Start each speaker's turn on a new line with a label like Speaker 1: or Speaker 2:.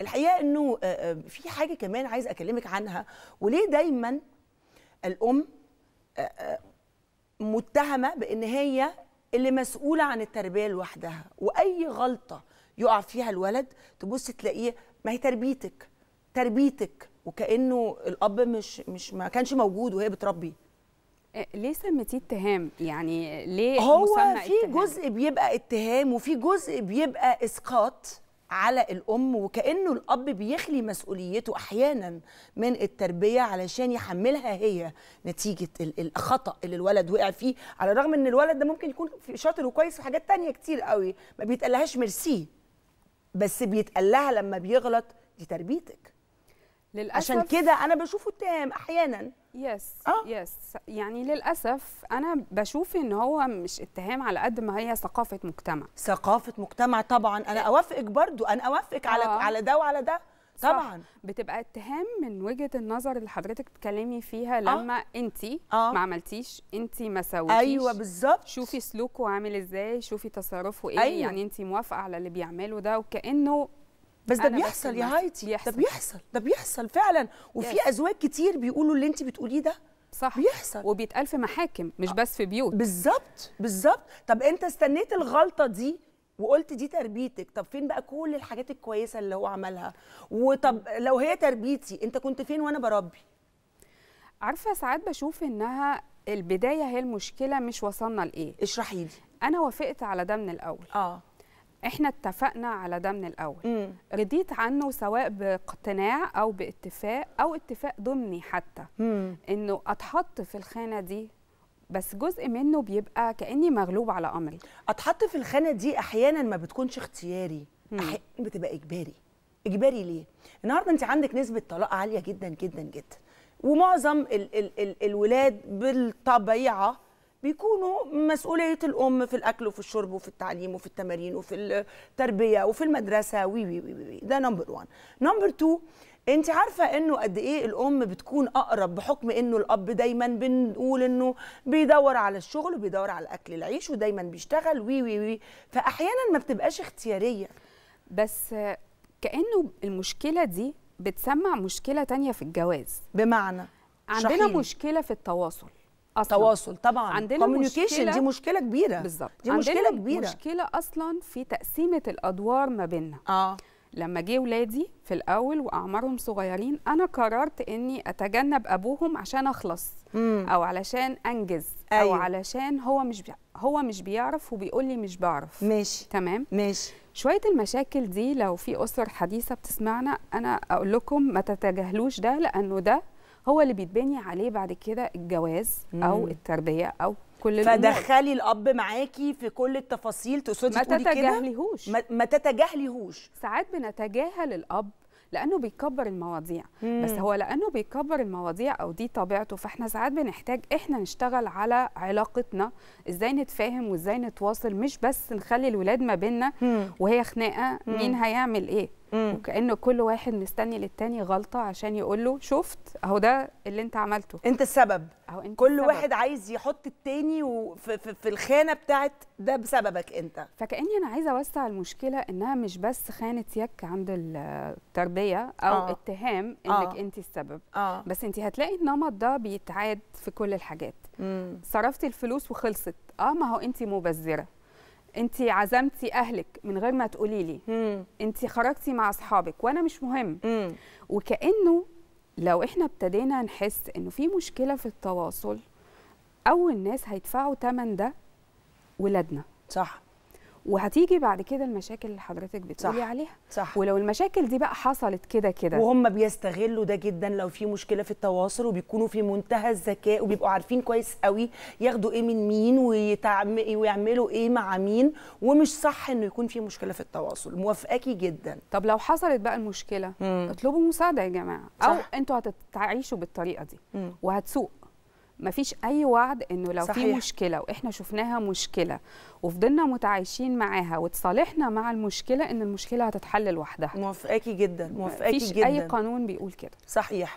Speaker 1: الحقيقة إنه آه، آه، في حاجة كمان عايز أكلمك عنها. وليه دايما الأم آه، متهمة بإن هي اللي مسؤولة عن التربية لوحدها؟ وأي غلطة يقع فيها الولد تبص تلاقيه ما هي تربيتك تربيتك وكأنه الأب مش مش ما كانش موجود وهي بتربي.
Speaker 2: ليه سميتيه اتهام؟ يعني ليه
Speaker 1: هو في؟ جزء بيبقى اتهام وفي جزء بيبقى إسقاط. على الأم وكأنه الأب بيخلي مسؤوليته أحيانا من التربية علشان يحملها هي نتيجة ال- الخطأ اللي الولد وقع فيه على الرغم إن الولد ده ممكن يكون في- شاطر وكويس في حاجات تانية كتير قوي ما بيتقالهاش ميرسي بس بيتقال لها لما بيغلط دي تربيتك.
Speaker 2: للأسف
Speaker 1: عشان كده أنا بشوفه اتهام أحيانا.
Speaker 2: yes
Speaker 1: آه.
Speaker 2: yes يعني للأسف أنا بشوف إن هو مش اتهام على قد ما هي ثقافة مجتمع.
Speaker 1: ثقافة مجتمع طبعا. أنا أوافقك برضو. أنا أوافقك على
Speaker 2: آه.
Speaker 1: على ده وعلى ده.
Speaker 2: صح.
Speaker 1: طبعا.
Speaker 2: بتبقى اتهام من وجهة النظر اللي حضرتك بتتكلمي فيها لما انت
Speaker 1: آه.
Speaker 2: ما عملتيش انت ما سويتيش.
Speaker 1: أيوه بالظبط.
Speaker 2: شوفي سلوكه عامل إزاي شوفي تصرفه إيه.
Speaker 1: أيوة.
Speaker 2: يعني انت موافقة على اللي بيعمله ده وكأنه
Speaker 1: بس ده بيحصل يا. هايتي. ده
Speaker 2: بيحصل.
Speaker 1: بيحصل. ده بيحصل فعلا. وفي
Speaker 2: Yes.
Speaker 1: أزواج كتير بيقولوا اللي أنت بتقوليه ده.
Speaker 2: صح.
Speaker 1: بيحصل.
Speaker 2: وبيتقال في محاكم مش بس في بيوت.
Speaker 1: بالظبط. بالظبط. طب أنت استنيت الغلطة دي وقلت دي تربيتك. طب فين بقى كل الحاجات الكويسة اللي هو عملها؟ وطب لو هي تربيتي أنت كنت فين وأنا بربي؟
Speaker 2: عارفة ساعات بشوف إنها البداية هي المشكلة مش وصلنا لإيه.
Speaker 1: اشرحي لي.
Speaker 2: أنا وافقت على ده من الأول.
Speaker 1: آه.
Speaker 2: إحنا اتفقنا على ده من الأول.
Speaker 1: امم
Speaker 2: رضيت عنه سواء باقتناع أو باتفاق أو اتفاق ضمني حتى.
Speaker 1: امم
Speaker 2: إنه أتحط في الخانة دي بس جزء منه بيبقى كأني مغلوب على امري
Speaker 1: أتحط في الخانة دي أحيانا ما بتكونش اختياري. أحيانا بتبقى إجباري. إجباري ليه؟ النهارده أنت عندك نسبة طلاق عالية جدا جدا جدا. ومعظم ال ال ال الولاد بالطبيعة بيكونوا مسؤولية الأم في الأكل وفي الشرب وفي التعليم وفي التمارين وفي التربية وفي المدرسة. وي وي وي, وي. ده number 1 number 2 انت عارفة إنه قد إيه الأم بتكون أقرب بحكم إنه الأب دايما بنقول إنه بيدور على الشغل وبيدور على أكل العيش ودايما بيشتغل. وي وي وي. فاحيانا ما بتبقاش اختيارية.
Speaker 2: بس كأنه المشكلة دي بتسمع مشكلة تانية في الجواز.
Speaker 1: بمعنى؟
Speaker 2: عندنا. مشكلة في التواصل. أصلاً.
Speaker 1: تواصل طبعا.
Speaker 2: عندنا مشكلة-
Speaker 1: دي مشكلة. كبيرة.
Speaker 2: بالظبط.
Speaker 1: دي
Speaker 2: عندنا
Speaker 1: مشكله كبيرة.
Speaker 2: مشكلة أصلا في تقسيمة الأدوار ما بيننا.
Speaker 1: آه.
Speaker 2: لما جه ولادي في الأول وأعمارهم صغيرين أنا قررت إني أتجنب أبوهم عشان أخلص.
Speaker 1: مم.
Speaker 2: أو علشان أنجز. أو
Speaker 1: أيوة.
Speaker 2: علشان هو مش بي... هو مش بيعرف وبيقول لي مش بعرف.
Speaker 1: ماشي.
Speaker 2: تمام؟
Speaker 1: ماشي.
Speaker 2: شوية المشاكل دي لو في أسر حديثة بتسمعنا أنا أقول لكم ما تتجاهلوش ده لأنه ده هو اللي بيتبني عليه بعد كده الجواز أو
Speaker 1: مم.
Speaker 2: التربية أو كل
Speaker 1: فدخلي الأب معاكي في كل التفاصيل تقصدي
Speaker 2: ما تتجاهليهوش.
Speaker 1: ما, تتجاهليهوش.
Speaker 2: ساعات بنتجاهل الأب لأنه بيكبر المواضيع بس هو لأنه بيكبر المواضيع أو دي طبيعته فإحنا ساعات بنحتاج إحنا نشتغل على علاقتنا إزاي نتفاهم وإزاي نتواصل مش بس نخلي الولاد ما بيننا
Speaker 1: مم.
Speaker 2: وهي خناقة مين هيعمل إيه.
Speaker 1: مم.
Speaker 2: وكانه كل واحد مستني للتاني غلطة عشان يقول له شفت أهو ده اللي انت عملته
Speaker 1: انت السبب
Speaker 2: أهو انت
Speaker 1: كل
Speaker 2: السبب.
Speaker 1: واحد عايز يحط التاني وفي في, في الخانة بتاعت ده بسببك انت
Speaker 2: فكأني أنا عايزة أوسع المشكلة إنها مش بس خانة يك عند التربية أو
Speaker 1: آه.
Speaker 2: آه. اتهام
Speaker 1: آه.
Speaker 2: انك انت السبب
Speaker 1: آه
Speaker 2: بس انت هتلاقي النمط ده بيتعاد في كل الحاجات
Speaker 1: مم.
Speaker 2: صرفتي الفلوس وخلصت آه ما هو انت مبذرة انت عزمتي أهلك من غير ما تقولي لي. انت خرجتي مع أصحابك وأنا مش مهم
Speaker 1: مم.
Speaker 2: وكأنه لو إحنا ابتدينا نحس إنه في مشكلة في التواصل أول ناس هيدفعوا ثمن ده ولادنا
Speaker 1: صح
Speaker 2: وهتيجي بعد كده المشاكل اللي حضرتك بتقولي
Speaker 1: صح.
Speaker 2: عليها
Speaker 1: صح
Speaker 2: ولو المشاكل دي بقى حصلت كده كده
Speaker 1: وهم بيستغلوا ده جدا لو في مشكلة في التواصل وبيكونوا في منتهى الذكاء وبيبقوا عارفين كويس قوي ياخدوا إيه من مين ويتعم... ويعملوا إيه مع مين ومش صح إنه يكون في مشكلة في التواصل موافقاكي جدا
Speaker 2: طب لو حصلت بقى المشكلة
Speaker 1: مم.
Speaker 2: اطلبوا مساعدة يا جماعة أو
Speaker 1: صح.
Speaker 2: أنتوا هتعيشوا بالطريقة دي
Speaker 1: مم.
Speaker 2: وهتسوق مفيش أي وعد إنه لو
Speaker 1: صحيح.
Speaker 2: في مشكلة وإحنا شفناها مشكلة وفضلنا متعايشين معاها وتصالحنا مع المشكلة إن المشكلة هتتحل لوحدها.
Speaker 1: موافقاكي جدا موافقاكي
Speaker 2: مفيش
Speaker 1: جدا.
Speaker 2: اي قانون بيقول كده.
Speaker 1: صحيح.